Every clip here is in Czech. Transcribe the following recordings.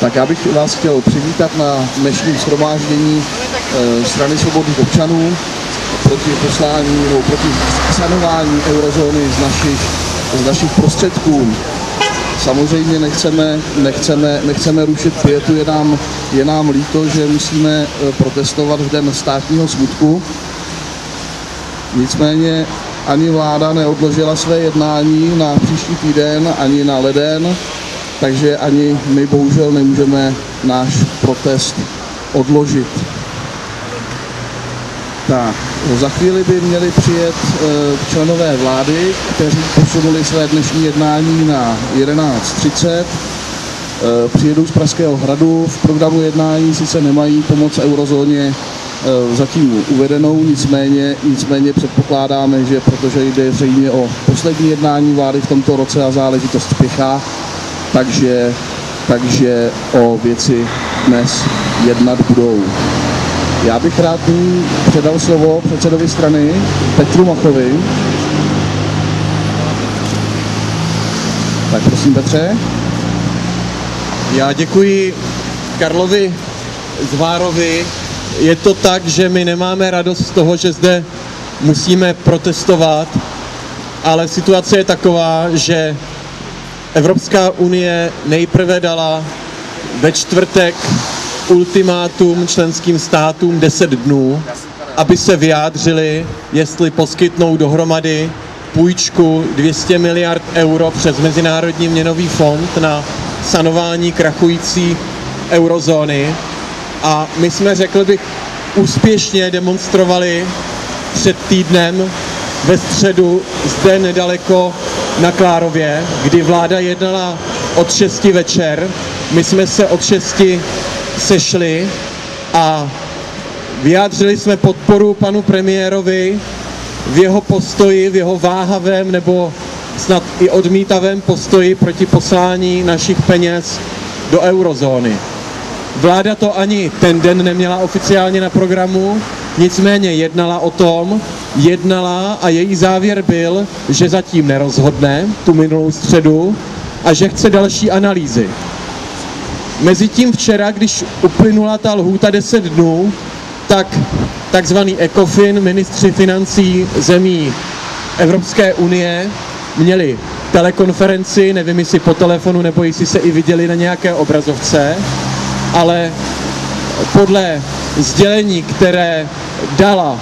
Tak já bych vás chtěl přivítat na dnešním shromáždění eh, strany svobodných občanů proti poslání nebo proti sanování eurozóny z našich, z našich prostředků. Samozřejmě nechceme, nechceme, nechceme rušit pětu, je nám, je nám líto, že musíme eh, protestovat v den státního smutku. Nicméně ani vláda neodložila své jednání na příští týden, ani na leden, takže ani my bohužel nemůžeme náš protest odložit. Tak, za chvíli by měli přijet e, členové vlády, kteří posunuli své dnešní jednání na 11.30. E, přijedou z Pražského hradu. V programu jednání sice nemají pomoc eurozóně e, zatím uvedenou, nicméně, nicméně předpokládáme, že protože jde zřejmě o poslední jednání vlády v tomto roce a záležitost spěchá, takže, takže o věci dnes jednat budou. Já bych rád předal slovo předsedovi strany Petru Machovi. Tak prosím Petře. Já děkuji Karlovi Zvárovi. Je to tak, že my nemáme radost z toho, že zde musíme protestovat, ale situace je taková, že Evropská unie nejprve dala ve čtvrtek ultimátum členským státům 10 dnů, aby se vyjádřili, jestli poskytnou dohromady půjčku 200 miliard euro přes Mezinárodní měnový fond na sanování krachující eurozóny. A my jsme, řekl bych, úspěšně demonstrovali před týdnem ve středu zde nedaleko na Klárově, kdy vláda jednala od 6 večer. My jsme se od 6 sešli a vyjádřili jsme podporu panu premiérovi v jeho postoji, v jeho váhavém nebo snad i odmítavém postoji proti poslání našich peněz do eurozóny. Vláda to ani ten den neměla oficiálně na programu, nicméně jednala o tom, jednala a její závěr byl, že zatím nerozhodne tu minulou středu a že chce další analýzy. Mezitím včera, když uplynula ta lhůta 10 dnů, tak takzvaný ECOFIN, ministři financí zemí Evropské unie, měli telekonferenci, nevím jestli po telefonu nebo jestli se i viděli na nějaké obrazovce, ale podle sdělení, které dala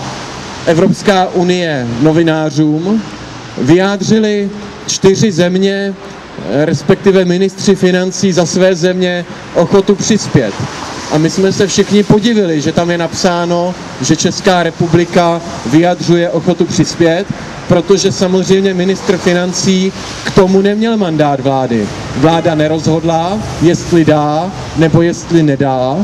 Evropská unie novinářům, vyjádřili čtyři země respektive ministři financí za své země ochotu přispět. A my jsme se všichni podivili, že tam je napsáno, že Česká republika vyjadřuje ochotu přispět, protože samozřejmě ministr financí k tomu neměl mandát vlády. Vláda nerozhodla, jestli dá nebo jestli nedá.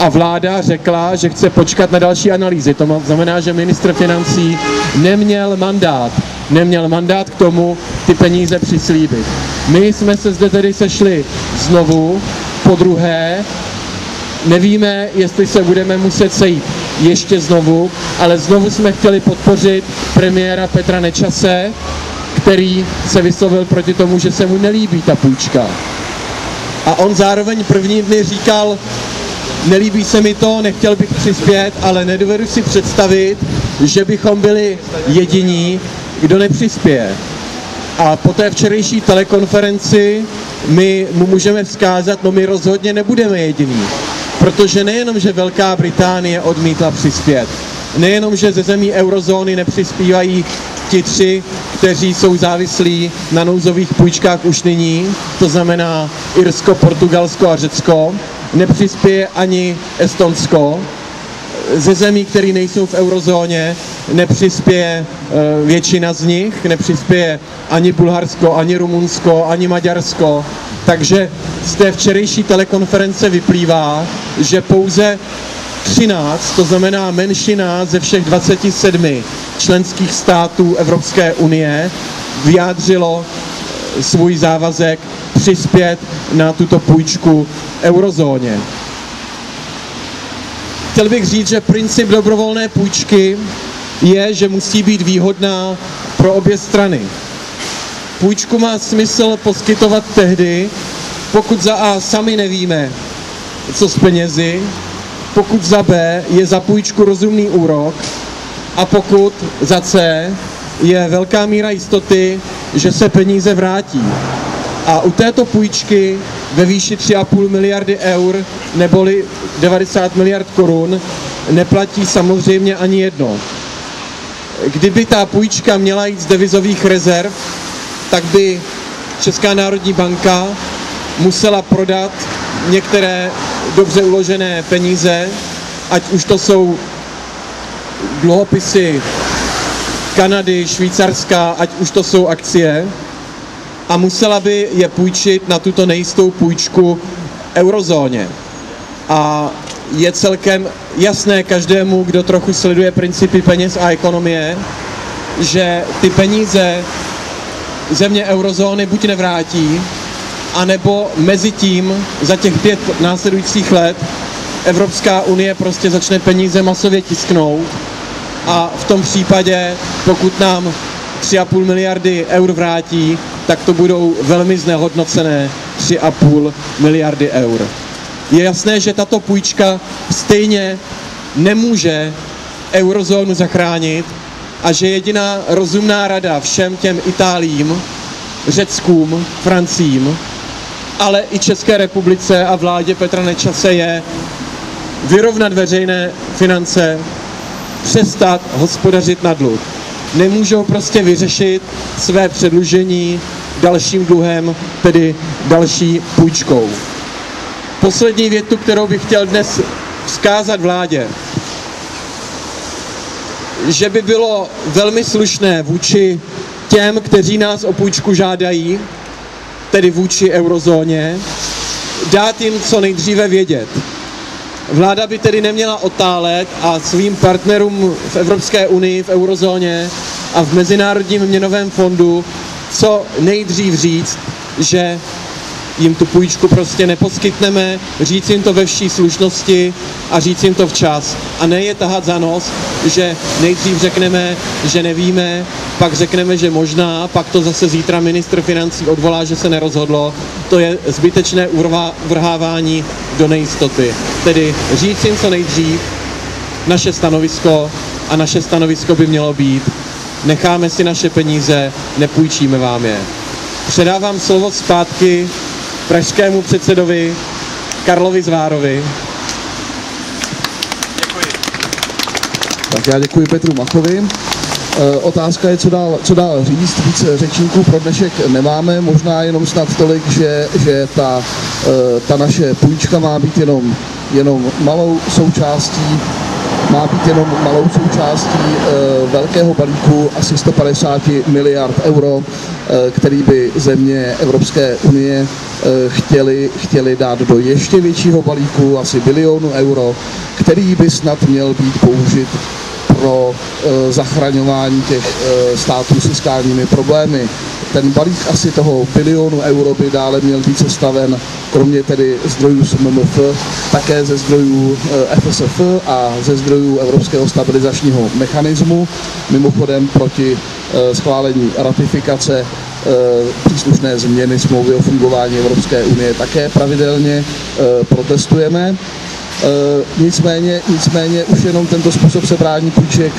A vláda řekla, že chce počkat na další analýzy. To znamená, že ministr financí neměl mandát neměl mandát k tomu ty peníze přislíbit. My jsme se zde tedy sešli znovu, po druhé, nevíme, jestli se budeme muset sejít ještě znovu, ale znovu jsme chtěli podpořit premiéra Petra Nečase, který se vyslovil proti tomu, že se mu nelíbí ta půjčka. A on zároveň první dny říkal, nelíbí se mi to, nechtěl bych přispět, ale nedovedu si představit, že bychom byli jediní, kdo nepřispěje. A po té včerejší telekonferenci my mu můžeme vzkázat, no my rozhodně nebudeme jediní. Protože nejenom, že Velká Británie odmítla přispět, nejenom, že ze zemí eurozóny nepřispívají ti tři, kteří jsou závislí na nouzových půjčkách už nyní, to znamená Irsko, Portugalsko a Řecko, nepřispěje ani Estonsko, ze zemí, které nejsou v eurozóně, nepřispěje eh, většina z nich, nepřispěje ani Bulharsko, ani Rumunsko, ani Maďarsko. Takže z té včerejší telekonference vyplývá, že pouze 13, to znamená menšina ze všech 27 členských států Evropské unie, vyjádřilo svůj závazek přispět na tuto půjčku eurozóně. Chtěl bych říct, že princip dobrovolné půjčky je, že musí být výhodná pro obě strany. Půjčku má smysl poskytovat tehdy, pokud za A sami nevíme, co s penězi, pokud za B je za půjčku rozumný úrok a pokud za C je velká míra jistoty, že se peníze vrátí. A u této půjčky ve výši 3,5 miliardy eur neboli 90 miliard korun neplatí samozřejmě ani jedno. Kdyby ta půjčka měla jít z devizových rezerv, tak by Česká národní banka musela prodat některé dobře uložené peníze, ať už to jsou dluhopisy Kanady, Švýcarska, ať už to jsou akcie, a musela by je půjčit na tuto nejistou půjčku eurozóně. A je celkem jasné každému, kdo trochu sleduje principy peněz a ekonomie, že ty peníze země eurozóny buď nevrátí, anebo mezi tím za těch pět následujících let Evropská unie prostě začne peníze masově tisknout a v tom případě, pokud nám 3,5 miliardy eur vrátí, tak to budou velmi znehodnocené 3,5 miliardy eur. Je jasné, že tato půjčka stejně nemůže eurozónu zachránit a že jediná rozumná rada všem těm Itálím, Řeckům, Francím, ale i České republice a vládě Petra Nečase je vyrovnat veřejné finance, přestat hospodařit na dluh. Nemůžou prostě vyřešit své předlužení dalším dluhem, tedy další půjčkou. Poslední větu, kterou bych chtěl dnes vzkázat vládě, že by bylo velmi slušné vůči těm, kteří nás o půjčku žádají, tedy vůči eurozóně, dát jim co nejdříve vědět. Vláda by tedy neměla otálet a svým partnerům v Evropské unii, v eurozóně a v Mezinárodním měnovém fondu co nejdřív říct, že jim tu půjčku prostě neposkytneme, říct jim to ve vší slušnosti a říct jim to včas. A ne je tahat za nos, že nejdřív řekneme, že nevíme, pak řekneme, že možná, pak to zase zítra ministr financí odvolá, že se nerozhodlo. To je zbytečné vrhávání do nejistoty. Tedy říct jim co nejdřív naše stanovisko a naše stanovisko by mělo být, necháme si naše peníze, nepůjčíme vám je. Předávám slovo zpátky pražskému předsedovi Karlovi Zvárovi. Tak já děkuji Petru Machovi. E, otázka je, co dál, co dál říct. Víc řečníků pro dnešek nemáme, možná jenom snad tolik, že, že ta, e, ta naše půjčka má být jenom, jenom malou součástí má být jenom malou součástí e, velkého balíku asi 150 miliard euro, e, který by země Evropské unie e, chtěli, chtěli dát do ještě většího balíku, asi bilionu euro, který by snad měl být použit pro e, zachraňování těch e, států s fiskálními problémy. Ten balík asi toho bilionu euro by dále měl být sestaven, kromě tedy zdrojů z MMF, také ze zdrojů FSF a ze zdrojů Evropského stabilizačního mechanismu. Mimochodem proti schválení ratifikace příslušné změny smlouvy o fungování Evropské unie také pravidelně protestujeme. E, nicméně, nicméně už jenom tento způsob sebrání půjček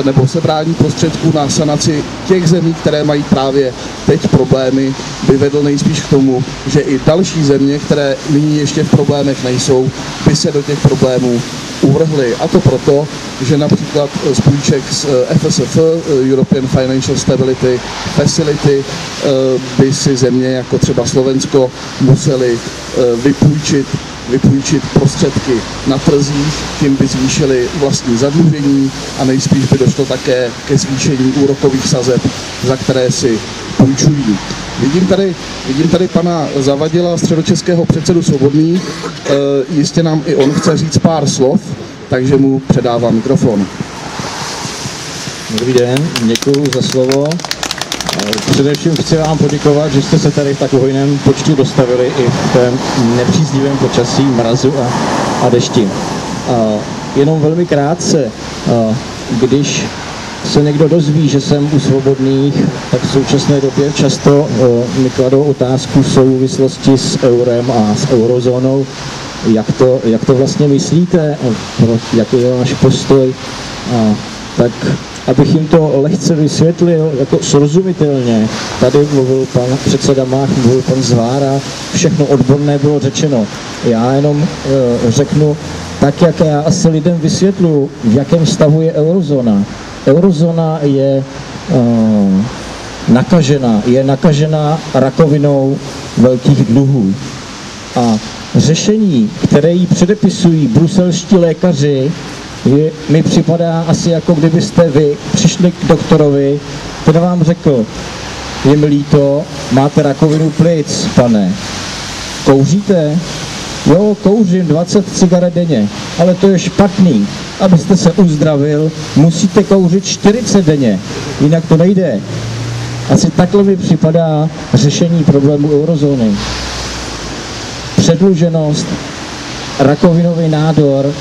e, nebo sebrání prostředků na sanaci těch zemí, které mají právě teď problémy, by vedl nejspíš k tomu, že i další země, které nyní ještě v problémech nejsou, by se do těch problémů uvrhly. A to proto, že například z půjček z FSF, European Financial Stability Facility, by si země jako třeba Slovensko museli vypůjčit vypůjčit prostředky na trzích, tím by zvýšili vlastní zadlužení a nejspíš by došlo také ke zvýšení úrokových sazeb, za které si půjčují. Vidím tady, vidím tady pana Zavadila, středočeského předsedu Svobodný. E, jistě nám i on chce říct pár slov, takže mu předávám mikrofon. Dobrý den, děkuji za slovo. Především chci vám poděkovat, že jste se tady v tak hojném počtu dostavili i v tom nepříznivém počasí, mrazu a, a dešti. A jenom velmi krátce, když se někdo dozví, že jsem u svobodných, tak v současné době často uh, mi kladou otázku v souvislosti s eurem a s eurozónou, jak to, jak to vlastně myslíte, jaký je váš postoj. A, tak abych jim to lehce vysvětlil, jako srozumitelně, tady mluvil pan předseda Mách, mluvil pan Zvára, všechno odborné bylo řečeno. Já jenom e, řeknu, tak jak já asi lidem vysvětlu, v jakém stavu je eurozóna. Eurozóna je uh, nakažená, je nakažená rakovinou velkých dluhů. A řešení, které jí předepisují bruselští lékaři, je, mi připadá asi jako kdybyste vy přišli k doktorovi, ten vám řekl, je mi líto, máte rakovinu plic, pane. Kouříte? Jo, kouřím 20 cigaret denně, ale to je špatný. Abyste se uzdravil, musíte kouřit 40 denně, jinak to nejde. Asi takhle mi připadá řešení problému eurozóny. Předluženost, rakovinový nádor,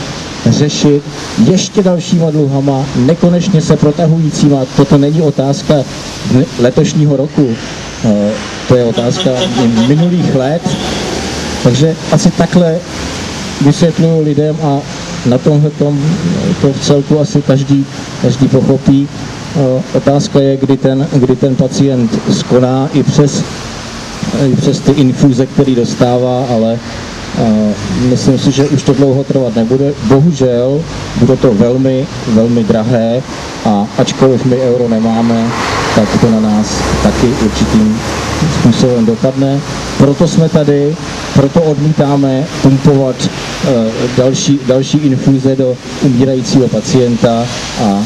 řešit ještě dalšíma dluhama, nekonečně se protahujícíma. Toto není otázka letošního roku, eh, to je otázka minulých let. Takže asi takhle vysvětluju lidem a na tomhle tom, to v celku asi každý, každý pochopí. Eh, otázka je, kdy ten, kdy ten pacient skoná i přes, i přes ty infuze, který dostává, ale Myslím si, že už to dlouho trvat nebude. Bohužel bude to velmi, velmi drahé a ačkoliv my euro nemáme, tak to na nás taky určitým způsobem dopadne. Proto jsme tady, proto odmítáme pumpovat uh, další, další infuze do umírajícího pacienta a uh,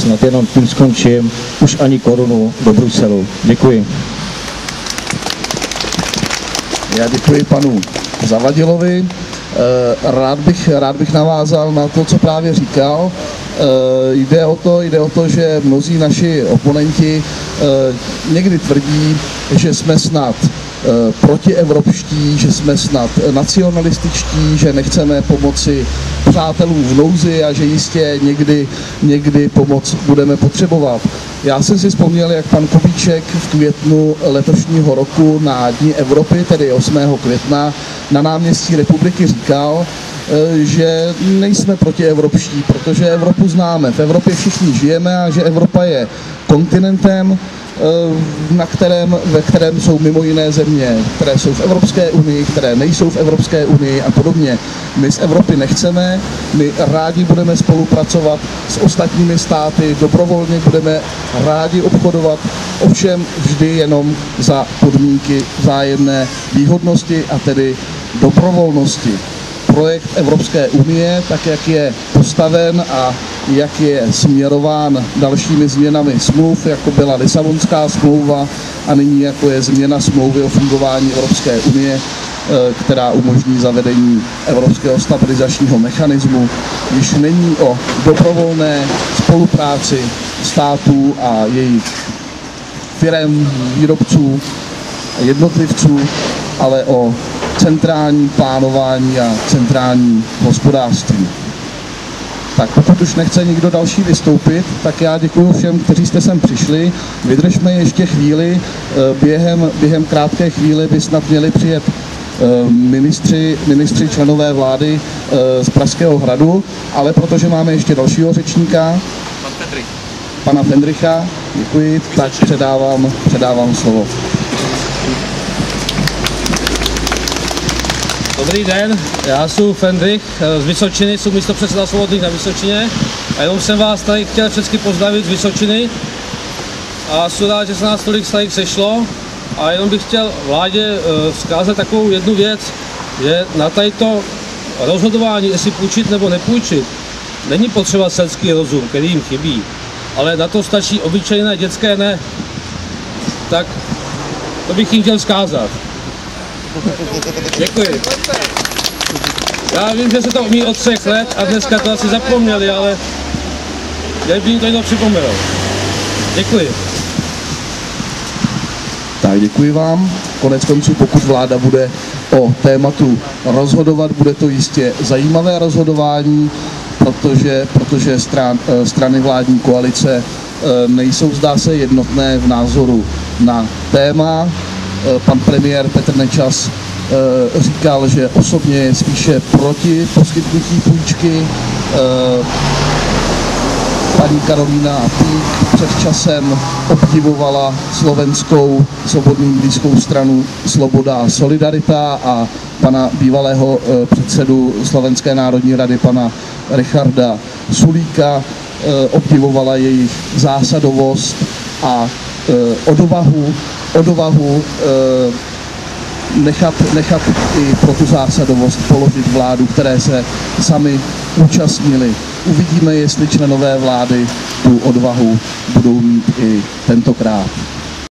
snad jenom tím skončím, už ani korunu do Bruselu. Děkuji. Já děkuji panu Zavadilovi. Eh, rád bych, rád bych navázal na to, co právě říkal. Eh, jde o to, jde o to, že mnozí naši oponenti eh, někdy tvrdí, že jsme snad protievropští, že jsme snad nacionalističtí, že nechceme pomoci přátelům v nouzi a že jistě někdy, někdy pomoc budeme potřebovat. Já jsem si vzpomněl, jak pan Kubíček v květnu letošního roku na Dní Evropy, tedy 8. května, na náměstí republiky říkal, eh, že nejsme protievropští, protože Evropu známe, v Evropě všichni žijeme a že Evropa je kontinentem, Eh, na kterém, ve kterém jsou mimo jiné země, které jsou v Evropské unii, které nejsou v Evropské unii a podobně. My z Evropy nechceme, my rádi budeme spolupracovat s ostatními státy, dobrovolně budeme rádi obchodovat, ovšem vždy jenom za podmínky vzájemné výhodnosti a tedy dobrovolnosti projekt Evropské unie, tak jak je postaven a jak je směrován dalšími změnami smluv, jako byla Lisabonská smlouva a nyní jako je změna smlouvy o fungování Evropské unie, eh, která umožní zavedení Evropského stabilizačního mechanismu, již není o dobrovolné spolupráci států a jejich firem, výrobců, jednotlivců, ale o centrální plánování a centrální hospodářství. Tak pokud už nechce nikdo další vystoupit, tak já děkuji všem, kteří jste sem přišli. Vydržme ještě chvíli. Eh, během, během krátké chvíli by snad měli přijet eh, ministři, ministři členové vlády eh, z Pražského hradu, ale protože máme ještě dalšího řečníka, pana Fendricha, děkuji, tak předávám, předávám slovo. Dobrý den, já jsem Fendrich eh, z Vysočiny, jsem místo předseda Svobodných na Vysočině a jenom jsem vás tady chtěl všechny pozdravit z Vysočiny a jsem rád, že se nás tolik tady sešlo a jenom bych chtěl vládě eh, vzkázat takovou jednu věc, že na to rozhodování, jestli půjčit nebo nepůjčit, není potřeba selský rozum, který jim chybí, ale na to stačí obyčejné dětské ne. Tak to bych jim chtěl vzkázat. Děkuji. Já vím, že se to umí od třech let a dneska to asi zapomněli, ale já by to jenom připomněl. Děkuji. Tak děkuji vám. Konec konců, pokud vláda bude o tématu rozhodovat, bude to jistě zajímavé rozhodování. protože, protože stran, eh, strany vládní koalice eh, nejsou, zdá se, jednotné v názoru na téma. Eh, Pan premiér Petr Nečas říkal, že osobně je spíše proti poskytnutí půjčky. Paní Karolína Pík před časem obdivovala slovenskou svobodnou blízkou stranu Sloboda a Solidarita a pana bývalého eh, předsedu Slovenské národní rady, pana Richarda Sulíka, eh, obdivovala jejich zásadovost a eh, odvahu, odvahu nechat, nechat i pro tu zásadovost položit vládu, které se sami účastnili. Uvidíme, jestli členové vlády tu odvahu budou mít i tentokrát.